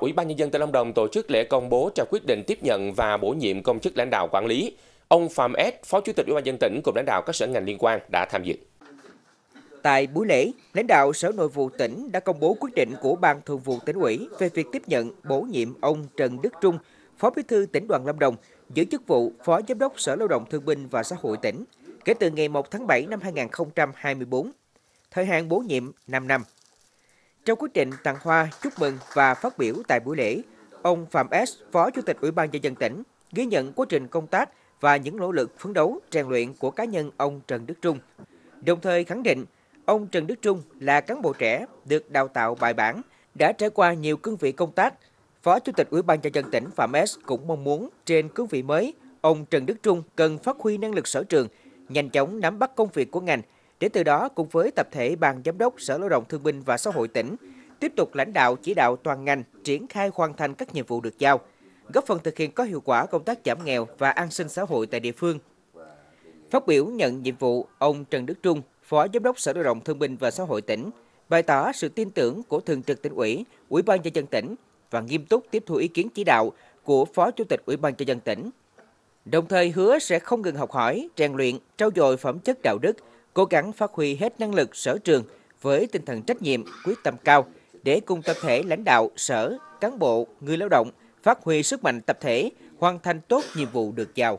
Ủy ban nhân dân tỉnh Lâm Đồng tổ chức lễ công bố trao quyết định tiếp nhận và bổ nhiệm công chức lãnh đạo quản lý. Ông Phạm S, Phó Chủ tịch Ủy ban nhân tỉnh cùng lãnh đạo các sở ngành liên quan đã tham dự. Tại buổi lễ, lãnh đạo Sở Nội vụ tỉnh đã công bố quyết định của Ban Thường vụ tỉnh ủy về việc tiếp nhận bổ nhiệm ông Trần Đức Trung, Phó Bí thư tỉnh đoàn Lâm Đồng, giữ chức vụ Phó Giám đốc Sở Lao động Thương binh và Xã hội tỉnh kể từ ngày 1 tháng 7 năm 2024, thời hạn bổ nhiệm 5 năm. Trong quyết định tặng hoa, chúc mừng và phát biểu tại buổi lễ, ông Phạm S, Phó Chủ tịch Ủy ban nhân dân tỉnh, ghi nhận quá trình công tác và những nỗ lực phấn đấu rèn luyện của cá nhân ông Trần Đức Trung. Đồng thời khẳng định, ông Trần Đức Trung là cán bộ trẻ được đào tạo bài bản, đã trải qua nhiều cương vị công tác. Phó Chủ tịch Ủy ban nhân dân tỉnh Phạm S cũng mong muốn trên cương vị mới, ông Trần Đức Trung cần phát huy năng lực sở trường, nhanh chóng nắm bắt công việc của ngành để từ đó cùng với tập thể ban giám đốc Sở Lao động Thương binh và Xã hội tỉnh tiếp tục lãnh đạo chỉ đạo toàn ngành triển khai hoàn thành các nhiệm vụ được giao, góp phần thực hiện có hiệu quả công tác giảm nghèo và an sinh xã hội tại địa phương. Phát biểu nhận nhiệm vụ, ông Trần Đức Trung, Phó Giám đốc Sở Lao động Thương binh và Xã hội tỉnh, bày tỏ sự tin tưởng của Thường trực tỉnh ủy, Ủy ban nhân dân tỉnh và nghiêm túc tiếp thu ý kiến chỉ đạo của Phó Chủ tịch Ủy ban nhân dân tỉnh. Đồng thời hứa sẽ không ngừng học hỏi, rèn luyện, trau dồi phẩm chất đạo đức, cố gắng phát huy hết năng lực sở trường với tinh thần trách nhiệm, quyết tâm cao để cùng tập thể lãnh đạo, sở, cán bộ, người lao động phát huy sức mạnh tập thể, hoàn thành tốt nhiệm vụ được giao.